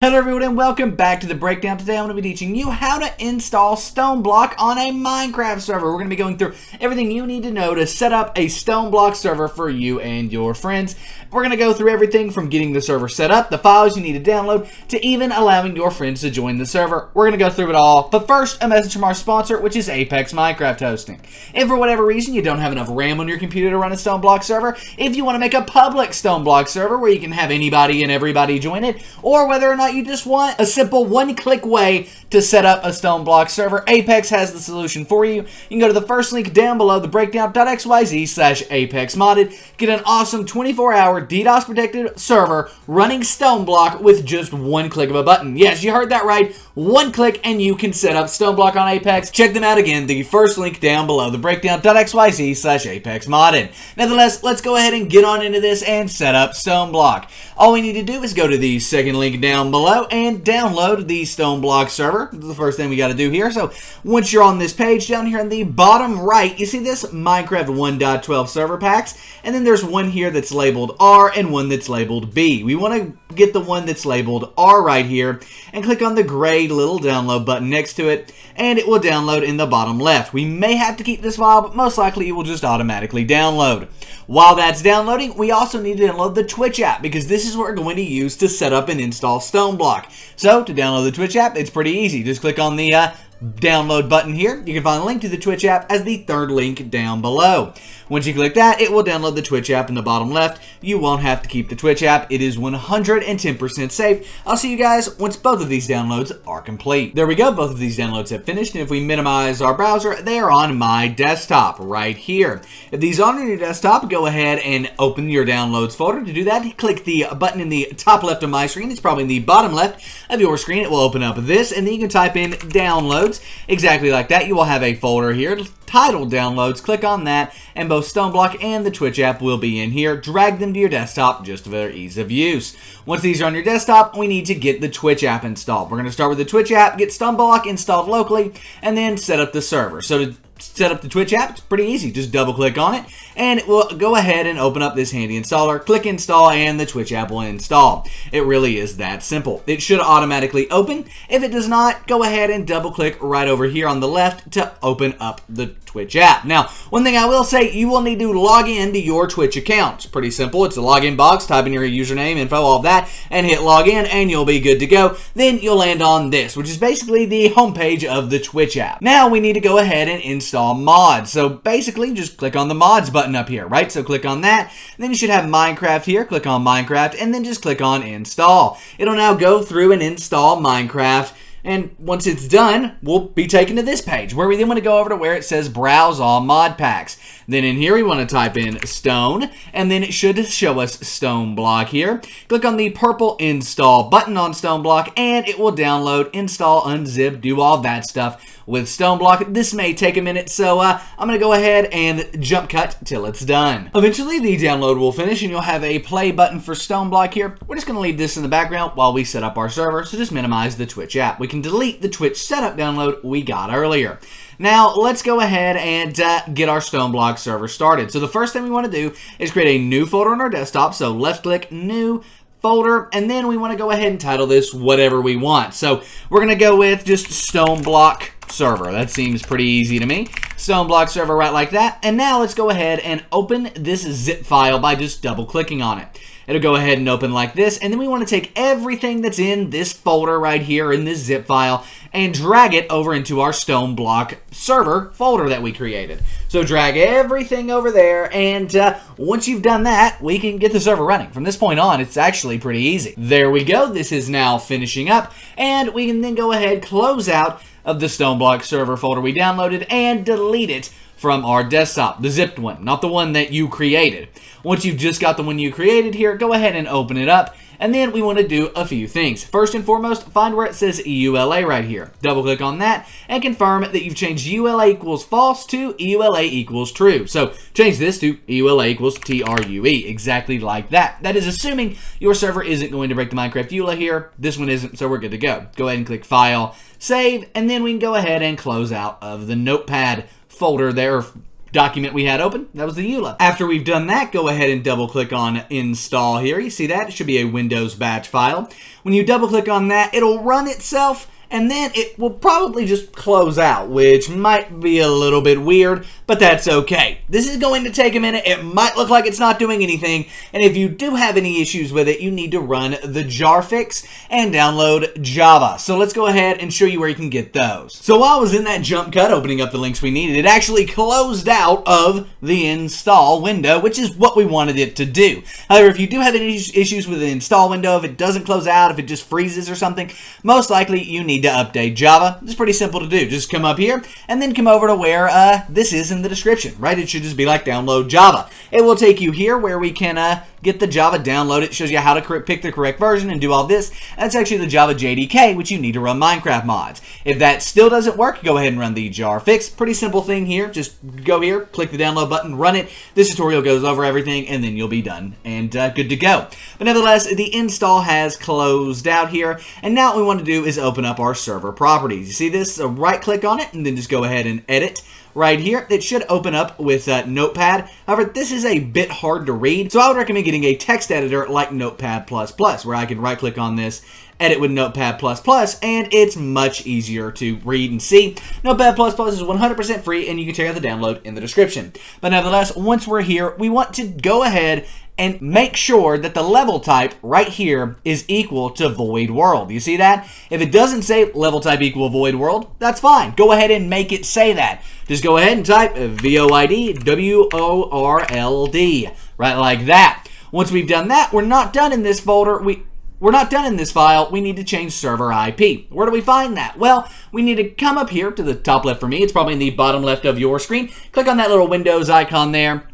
Hello everyone and welcome back to the breakdown. Today I'm going to be teaching you how to install Stoneblock on a Minecraft server. We're going to be going through everything you need to know to set up a Stoneblock server for you and your friends. We're going to go through everything from getting the server set up, the files you need to download, to even allowing your friends to join the server. We're going to go through it all. But first, a message from our sponsor, which is Apex Minecraft Hosting. If for whatever reason you don't have enough RAM on your computer to run a Stoneblock server, if you want to make a public Stoneblock server where you can have anybody and everybody join it, or whether or not you just want a simple one-click way to set up a Stoneblock server, Apex has the solution for you. You can go to the first link down below, thebreakdown.xyz slash apexmodded, get an awesome 24-hour DDoS protected server running Stoneblock with just one click of a button. Yes, you heard that right. One click and you can set up Stoneblock on Apex. Check them out again, the first link down below, thebreakdown.xyz slash apexmodded. Nevertheless, let's go ahead and get on into this and set up Stoneblock. All we need to do is go to the second link down below and download the Stone Block server. The first thing we got to do here. So once you're on this page, down here in the bottom right, you see this Minecraft 1.12 server packs, and then there's one here that's labeled R and one that's labeled B. We want to get the one that's labeled R right here and click on the gray little download button next to it and it will download in the bottom left. We may have to keep this file, but most likely it will just automatically download. While that's downloading, we also need to download the Twitch app because this is what we're going to use to set up and install Stoneblock. So to download the Twitch app, it's pretty easy. Just click on the uh, download button here. You can find a link to the Twitch app as the third link down below. Once you click that, it will download the Twitch app in the bottom left. You won't have to keep the Twitch app. It is 110% safe. I'll see you guys once both of these downloads are complete. There we go. Both of these downloads have finished. And if we minimize our browser, they are on my desktop right here. If these are on your desktop, go ahead and open your downloads folder. To do that, click the button in the top left of my screen. It's probably in the bottom left of your screen. It will open up this, and then you can type in downloads. Exactly like that. You will have a folder here titled downloads. Click on that, and both Stoneblock and the Twitch app will be in here. Drag them to your desktop just for their ease of use. Once these are on your desktop, we need to get the Twitch app installed. We're going to start with the Twitch app, get Stoneblock installed locally, and then set up the server. So to set up the Twitch app, it's pretty easy. Just double click on it and it will go ahead and open up this handy installer. Click install and the Twitch app will install. It really is that simple. It should automatically open. If it does not, go ahead and double click right over here on the left to open up the Twitch app. Now, one thing I will say, you will need to log in to your Twitch account. It's pretty simple. It's a login box. Type in your username, info, all that, and hit login, and you'll be good to go. Then you'll land on this, which is basically the homepage of the Twitch app. Now, we need to go ahead and install mods. So basically, just click on the mods button up here, right? So click on that. Then you should have Minecraft here. Click on Minecraft, and then just click on install. It'll now go through and install Minecraft and once it's done, we'll be taken to this page where we then want to go over to where it says browse all mod packs. Then in here, we want to type in stone, and then it should show us stone block here. Click on the purple install button on stone block, and it will download, install, unzip, do all that stuff with stone block. This may take a minute, so uh, I'm going to go ahead and jump cut till it's done. Eventually, the download will finish, and you'll have a play button for stone block here. We're just going to leave this in the background while we set up our server, so just minimize the Twitch app. We can delete the Twitch setup download we got earlier. Now, let's go ahead and uh, get our Stoneblock server started. So the first thing we want to do is create a new folder on our desktop. So left click, new, folder, and then we want to go ahead and title this whatever we want. So we're going to go with just Stoneblock server. That seems pretty easy to me. Stoneblock server right like that. And now let's go ahead and open this zip file by just double clicking on it. It'll go ahead and open like this, and then we want to take everything that's in this folder right here in this zip file and drag it over into our Stoneblock server folder that we created. So drag everything over there, and uh, once you've done that, we can get the server running. From this point on, it's actually pretty easy. There we go. This is now finishing up, and we can then go ahead, close out of the Stoneblock server folder we downloaded, and delete it from our desktop, the zipped one, not the one that you created. Once you've just got the one you created here, go ahead and open it up. And then we want to do a few things. First and foremost, find where it says EULA right here. Double click on that and confirm that you've changed EULA equals false to EULA equals true. So change this to EULA equals TRUE, exactly like that. That is assuming your server isn't going to break the Minecraft EULA here. This one isn't, so we're good to go. Go ahead and click File, Save, and then we can go ahead and close out of the Notepad folder there, document we had open. That was the EULA. After we've done that, go ahead and double click on install here. You see that? It should be a Windows batch file. When you double click on that, it'll run itself and then it will probably just close out, which might be a little bit weird, but that's okay. This is going to take a minute. It might look like it's not doing anything, and if you do have any issues with it, you need to run the jar fix and download Java. So let's go ahead and show you where you can get those. So while I was in that jump cut opening up the links we needed, it actually closed out of the install window, which is what we wanted it to do. However, if you do have any issues with the install window, if it doesn't close out, if it just freezes or something, most likely you need need to update Java. It's pretty simple to do. Just come up here and then come over to where uh, this is in the description, right? It should just be like download Java. It will take you here where we can uh, get the Java download. It shows you how to pick the correct version and do all this. That's actually the Java JDK, which you need to run Minecraft mods. If that still doesn't work, go ahead and run the jar fix. Pretty simple thing here. Just go here, click the download button, run it. This tutorial goes over everything, and then you'll be done and uh, good to go. But nevertheless, the install has closed out here, and now what we want to do is open up our server properties. You see this? So right click on it, and then just go ahead and edit right here. It should open up with uh, Notepad. However, this is a bit hard to read, so I would recommend getting a text editor like Notepad++, where I can right-click on this edit with Notepad++, and it's much easier to read and see. Notepad++ is 100% free, and you can check out the download in the description. But nevertheless, once we're here, we want to go ahead and make sure that the level type right here is equal to void world. You see that? If it doesn't say level type equal void world, that's fine. Go ahead and make it say that. Just go ahead and type void W-O-R-L-D, right like that. Once we've done that, we're not done in this folder. We we're not done in this file. We need to change server IP. Where do we find that? Well, we need to come up here to the top left for me. It's probably in the bottom left of your screen. Click on that little Windows icon there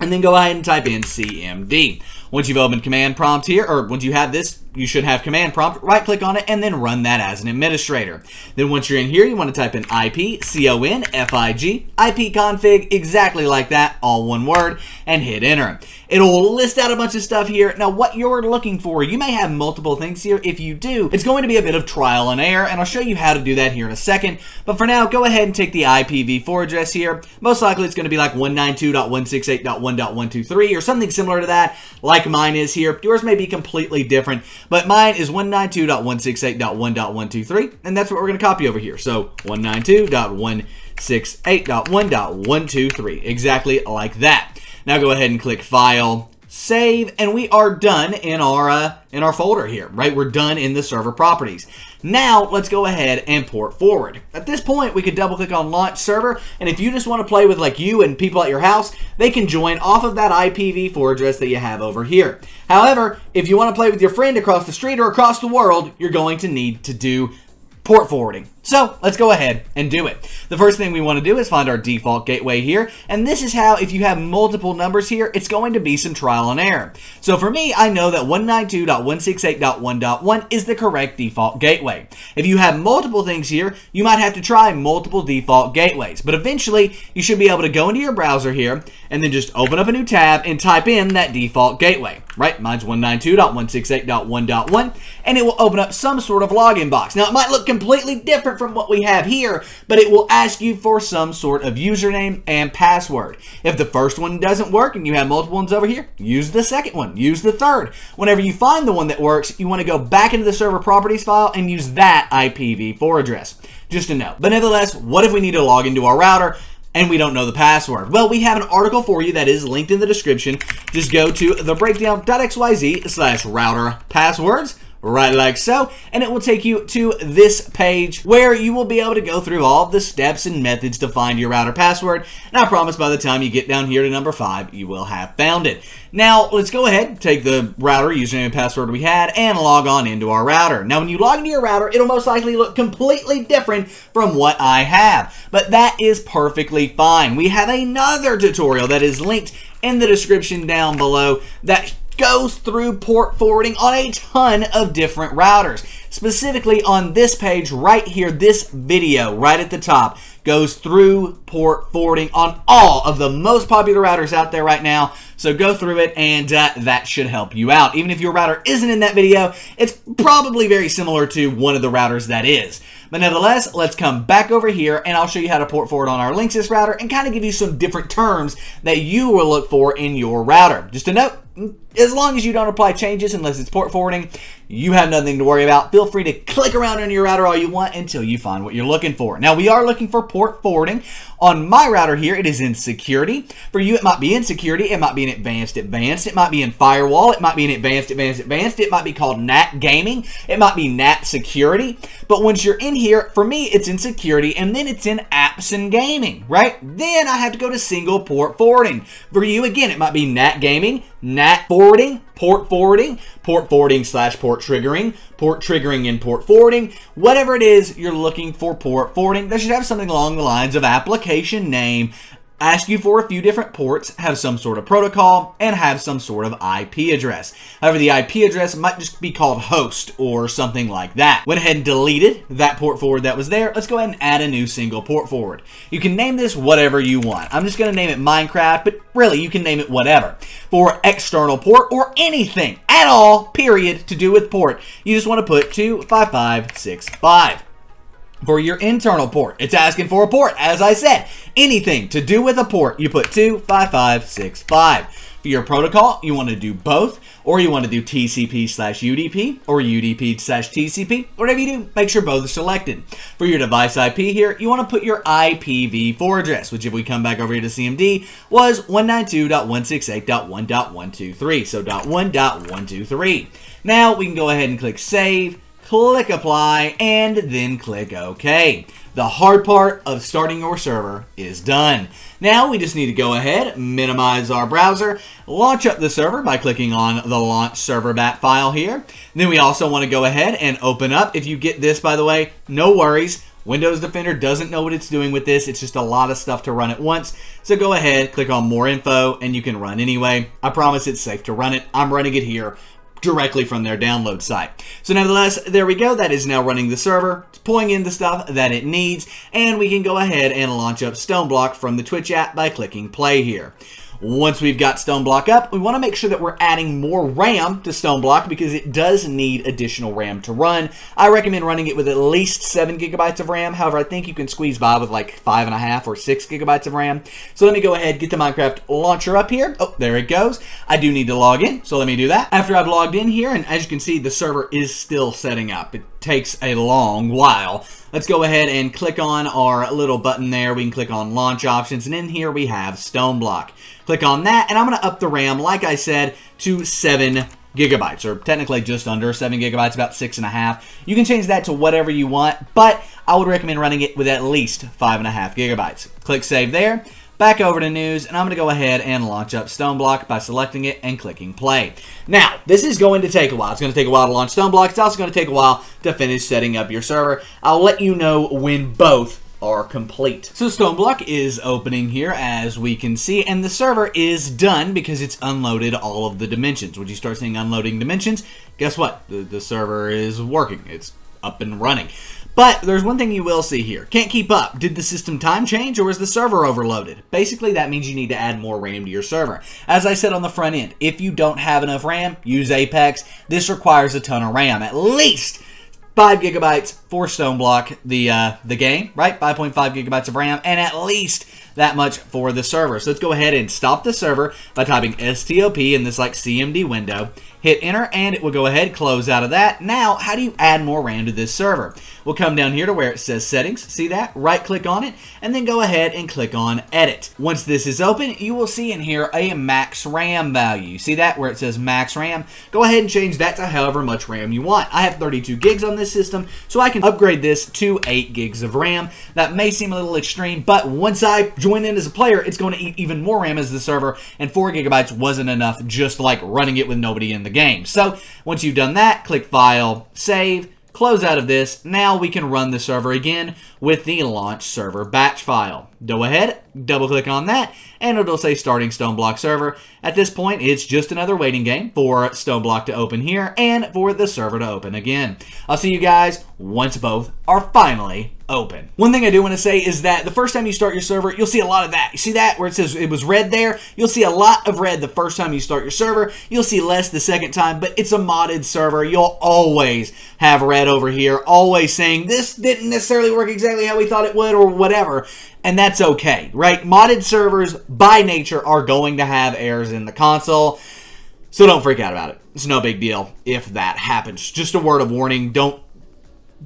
and then go ahead and type in CMD. Once you've opened command prompt here, or once you have this you should have command prompt, right click on it, and then run that as an administrator. Then once you're in here, you want to type in IP, C-O-N, F-I-G, IP config, exactly like that, all one word, and hit enter. It'll list out a bunch of stuff here. Now, what you're looking for, you may have multiple things here. If you do, it's going to be a bit of trial and error, and I'll show you how to do that here in a second. But for now, go ahead and take the IPv4 address here. Most likely, it's going to be like 192.168.1.123 or something similar to that, like mine is here. Yours may be completely different, but mine is 192.168.1.123, and that's what we're going to copy over here. So 192.168.1.123, exactly like that. Now go ahead and click File, save, and we are done in our uh, in our folder here, right? We're done in the server properties. Now, let's go ahead and port forward. At this point, we could double click on launch server, and if you just want to play with like you and people at your house, they can join off of that IPv4 address that you have over here. However, if you want to play with your friend across the street or across the world, you're going to need to do port forwarding. So let's go ahead and do it. The first thing we want to do is find our default gateway here. And this is how, if you have multiple numbers here, it's going to be some trial and error. So for me, I know that 192.168.1.1 is the correct default gateway. If you have multiple things here, you might have to try multiple default gateways. But eventually, you should be able to go into your browser here and then just open up a new tab and type in that default gateway. Right? Mine's 192.168.1.1 and it will open up some sort of login box. Now, it might look completely different from what we have here, but it will ask you for some sort of username and password. If the first one doesn't work and you have multiple ones over here, use the second one, use the third. Whenever you find the one that works, you want to go back into the server properties file and use that IPv4 address. Just a note. But nevertheless, what if we need to log into our router? and we don't know the password. Well, we have an article for you that is linked in the description. Just go to thebreakdown.xyz slash router passwords right like so, and it will take you to this page where you will be able to go through all the steps and methods to find your router password, and I promise by the time you get down here to number 5, you will have found it. Now, let's go ahead, take the router username and password we had, and log on into our router. Now, when you log into your router, it'll most likely look completely different from what I have, but that is perfectly fine. We have another tutorial that is linked in the description down below that goes through port forwarding on a ton of different routers. Specifically on this page right here, this video right at the top goes through port forwarding on all of the most popular routers out there right now. So go through it and uh, that should help you out. Even if your router isn't in that video, it's probably very similar to one of the routers that is. But nevertheless, let's come back over here and I'll show you how to port forward on our Linksys router and kind of give you some different terms that you will look for in your router. Just a note, as long as you don't apply changes unless it's port forwarding, you have nothing to worry about. Feel free to click around on your router all you want until you find what you're looking for. Now, we are looking for port forwarding. On my router here, it is in security. For you, it might be in security. It might be in advanced, advanced. It might be in firewall. It might be in advanced, advanced, advanced. It might be called NAT gaming. It might be NAT security. But once you're in here, for me, it's in security and then it's in apps and gaming, right? Then I have to go to single port forwarding. For you, again, it might be NAT gaming, NAT forwarding, port forwarding, port forwarding slash port triggering, port triggering and port forwarding, whatever it is you're looking for port forwarding, that should have something along the lines of application name, ask you for a few different ports, have some sort of protocol, and have some sort of IP address. However, the IP address might just be called host or something like that. Went ahead and deleted that port forward that was there. Let's go ahead and add a new single port forward. You can name this whatever you want. I'm just going to name it Minecraft, but really you can name it whatever. For external port or anything at all, period, to do with port, you just want to put 25565 for your internal port. It's asking for a port. As I said, anything to do with a port, you put 25565. For your protocol, you want to do both, or you want to do TCP slash UDP, or UDP slash TCP. Whatever you do, make sure both are selected. For your device IP here, you want to put your IPv4 address, which if we come back over here to CMD, was 192.168.1.123, so .1.123. Now we can go ahead and click Save, click apply, and then click OK. The hard part of starting your server is done. Now we just need to go ahead, minimize our browser, launch up the server by clicking on the launch server bat file here. Then we also want to go ahead and open up. If you get this, by the way, no worries. Windows Defender doesn't know what it's doing with this. It's just a lot of stuff to run at once. So go ahead, click on more info, and you can run anyway. I promise it's safe to run it. I'm running it here directly from their download site. So nevertheless, there we go. That is now running the server. It's pulling in the stuff that it needs. And we can go ahead and launch up Stoneblock from the Twitch app by clicking play here. Once we've got Stoneblock up, we want to make sure that we're adding more RAM to Stoneblock because it does need additional RAM to run. I recommend running it with at least 7 gigabytes of RAM. However, I think you can squeeze by with like 5.5 or 6 gigabytes of RAM. So let me go ahead get the Minecraft launcher up here. Oh, there it goes. I do need to log in, so let me do that. After I've logged in here, and as you can see, the server is still setting up. Takes a long while. Let's go ahead and click on our little button there. We can click on launch options, and in here we have Stoneblock. Click on that, and I'm going to up the RAM, like I said, to 7 gigabytes, or technically just under 7 gigabytes, about 6.5. You can change that to whatever you want, but I would recommend running it with at least 5.5 gigabytes. Click Save there. Back over to news, and I'm going to go ahead and launch up Stoneblock by selecting it and clicking play. Now, this is going to take a while. It's going to take a while to launch Stoneblock. It's also going to take a while to finish setting up your server. I'll let you know when both are complete. So Stoneblock is opening here as we can see and the server is done because it's unloaded all of the dimensions. When you start seeing unloading dimensions, guess what? The, the server is working. It's up and running. But there's one thing you will see here. Can't keep up. Did the system time change or is the server overloaded? Basically, that means you need to add more RAM to your server. As I said on the front end, if you don't have enough RAM, use Apex. This requires a ton of RAM. At least 5 gigabytes for Stoneblock, the uh, the game, right? 5.5 gigabytes of RAM, and at least that much for the server. So let's go ahead and stop the server by typing STOP in this like CMD window. Hit enter and it will go ahead, close out of that. Now, how do you add more RAM to this server? We'll come down here to where it says settings. See that? Right click on it and then go ahead and click on edit. Once this is open, you will see in here a max RAM value. See that where it says max RAM? Go ahead and change that to however much RAM you want. I have 32 gigs on this system, so I can upgrade this to 8 gigs of RAM. That may seem a little extreme, but once I join in as a player, it's going to eat even more RAM as the server, and 4 gigabytes wasn't enough just like running it with nobody in the game. So once you've done that, click File, Save, close out of this. Now we can run the server again with the launch server batch file. Go ahead, double click on that, and it'll say starting Stoneblock server. At this point, it's just another waiting game for Stoneblock to open here and for the server to open again. I'll see you guys once both are finally open. One thing I do want to say is that the first time you start your server, you'll see a lot of that. You see that where it says it was red there? You'll see a lot of red the first time you start your server. You'll see less the second time, but it's a modded server. You'll always have red over here, always saying this didn't necessarily work exactly how we thought it would or whatever. And that's okay, right? Modded servers by nature are going to have errors in the console. So don't freak out about it. It's no big deal if that happens. Just a word of warning. Don't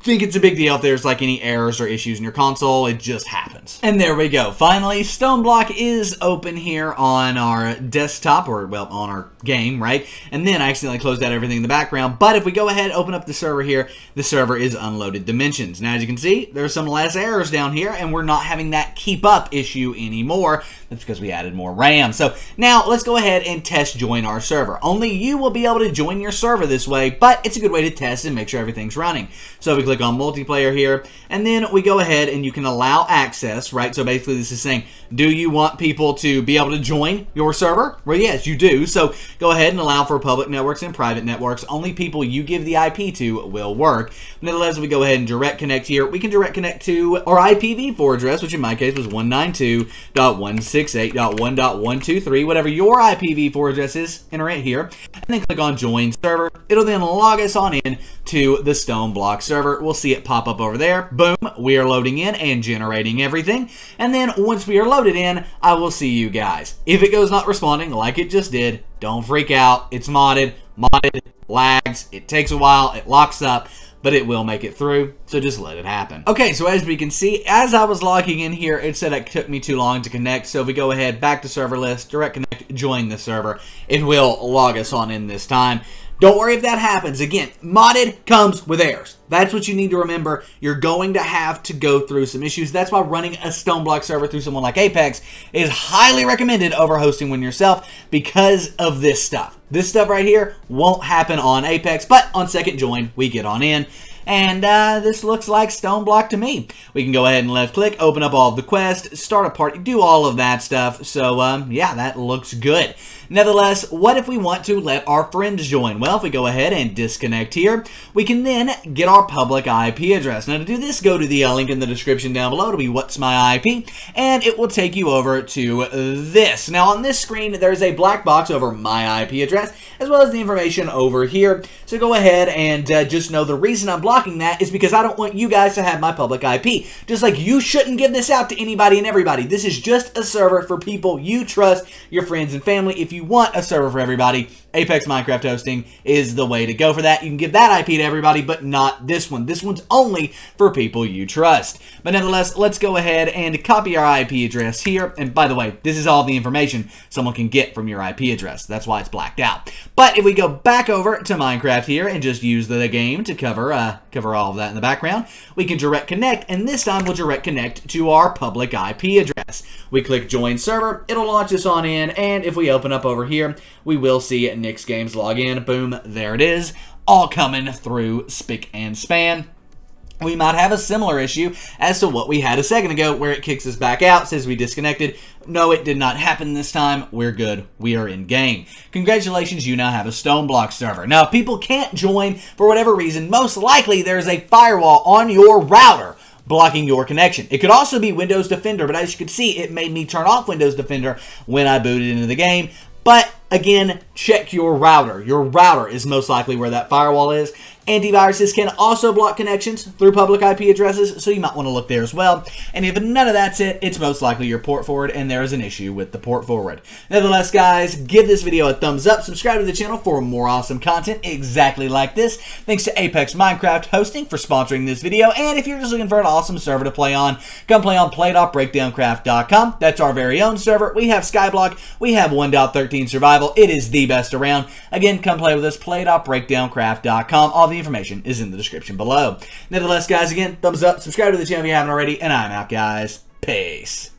think it's a big deal if there's like any errors or issues in your console. It just happens. And there we go. Finally, Stoneblock is open here on our desktop or well on our game, right? And then I accidentally closed out everything in the background. But if we go ahead, open up the server here, the server is unloaded dimensions. Now, as you can see, there's some less errors down here and we're not having that keep up issue anymore. That's because we added more RAM. So now let's go ahead and test join our server. Only you will be able to join your server this way, but it's a good way to test and make sure everything's running. So we click on multiplayer here, and then we go ahead and you can allow access, right? So basically this is saying, do you want people to be able to join your server? Well, yes, you do. So go ahead and allow for public networks and private networks. Only people you give the IP to will work. Nevertheless, we go ahead and direct connect here. We can direct connect to our IPv4 address, which in my case was 192.168.1.123, whatever your IPv4 address is, enter it here, and then click on join server. It'll then log us on in to the Stone Block server. We'll see it pop up over there. Boom, we are loading in and generating everything. And then once we are loaded in, I will see you guys. If it goes not responding like it just did, don't freak out. It's modded. Modded lags. It takes a while. It locks up but it will make it through, so just let it happen. Okay, so as we can see, as I was logging in here, it said it took me too long to connect, so if we go ahead, back to server list, direct connect, join the server, it will log us on in this time. Don't worry if that happens. Again, modded comes with errors. That's what you need to remember. You're going to have to go through some issues. That's why running a Stoneblock server through someone like Apex is highly recommended over hosting one yourself because of this stuff. This stuff right here won't happen on Apex, but on second join, we get on in. And uh, this looks like Stoneblock to me. We can go ahead and left click, open up all of the quests, start a party, do all of that stuff. So um, yeah, that looks good. Nevertheless, what if we want to let our friends join? Well, if we go ahead and disconnect here, we can then get our public IP address. Now to do this, go to the uh, link in the description down below. It'll be what's my IP, and it will take you over to this. Now on this screen, there's a black box over my IP address, as well as the information over here. So go ahead and uh, just know the reason I'm blocking that is because I don't want you guys to have my public IP. Just like you shouldn't give this out to anybody and everybody. This is just a server for people you trust, your friends and family. If you you want a server for everybody, Apex Minecraft Hosting is the way to go for that. You can give that IP to everybody, but not this one. This one's only for people you trust. But nevertheless, let's go ahead and copy our IP address here. And by the way, this is all the information someone can get from your IP address. That's why it's blacked out. But if we go back over to Minecraft here and just use the game to cover uh, cover all of that in the background, we can direct connect, and this time we'll direct connect to our public IP address. We click join server, it'll launch us on in, and if we open up over here, we will see Nick's Games login. Boom, there it is. All coming through spick and span we might have a similar issue as to what we had a second ago where it kicks us back out, says we disconnected. No, it did not happen this time. We're good. We are in game. Congratulations, you now have a Stoneblock server. Now, if people can't join for whatever reason, most likely there's a firewall on your router blocking your connection. It could also be Windows Defender, but as you can see, it made me turn off Windows Defender when I booted into the game. But again, check your router. Your router is most likely where that firewall is. Antiviruses can also block connections through public IP addresses, so you might want to look there as well. And if none of that's it, it's most likely your port forward, and there is an issue with the port forward. Nevertheless, guys, give this video a thumbs up, subscribe to the channel for more awesome content exactly like this. Thanks to Apex Minecraft Hosting for sponsoring this video, and if you're just looking for an awesome server to play on, come play on play.breakdowncraft.com. That's our very own server. We have Skyblock, we have 1.13 Survival. It is the best around. Again, come play with us, play.breakdowncraft.com. All the information is in the description below. Nevertheless, guys, again, thumbs up, subscribe to the channel if you haven't already, and I'm out, guys. Peace.